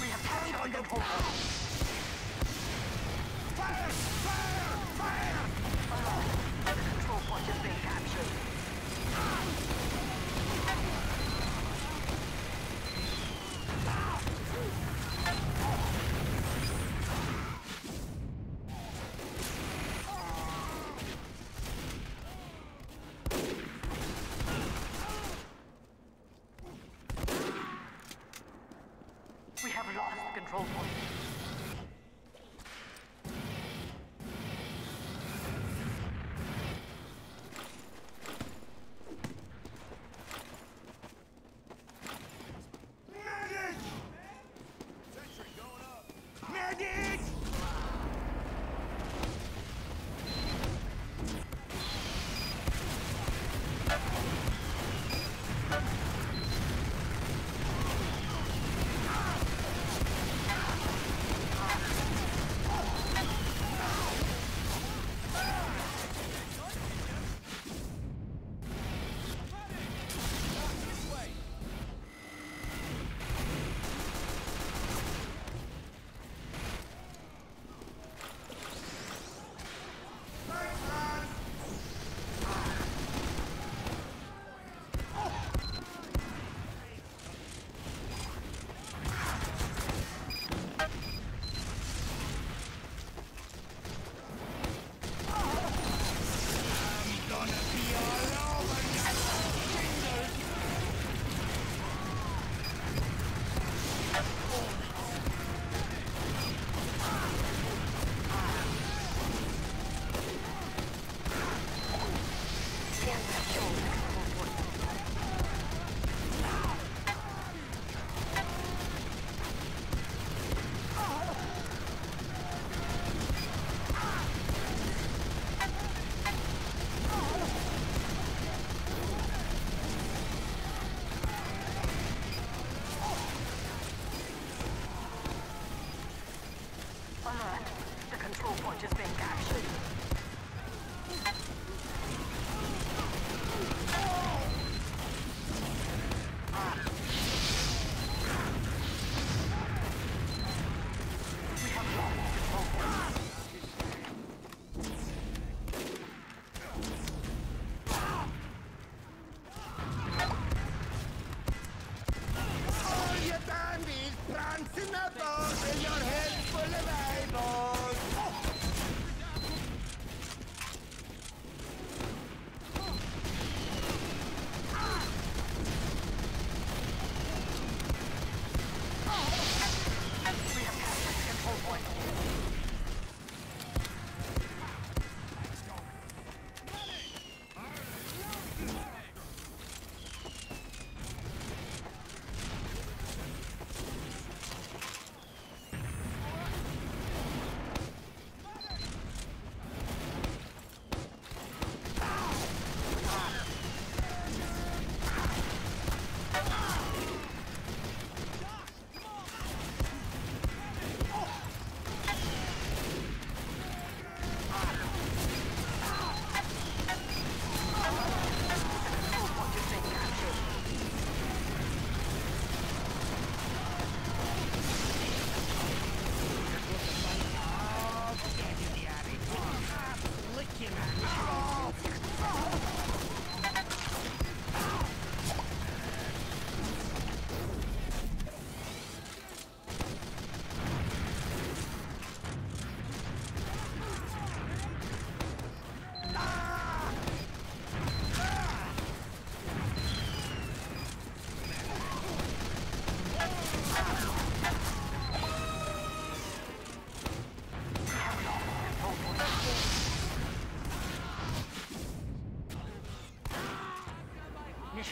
We have carried on your program. Fire! Medic!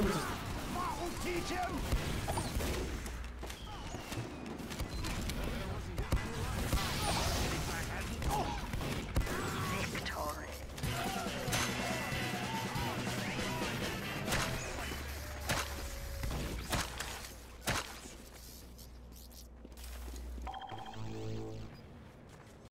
Что вы здесь?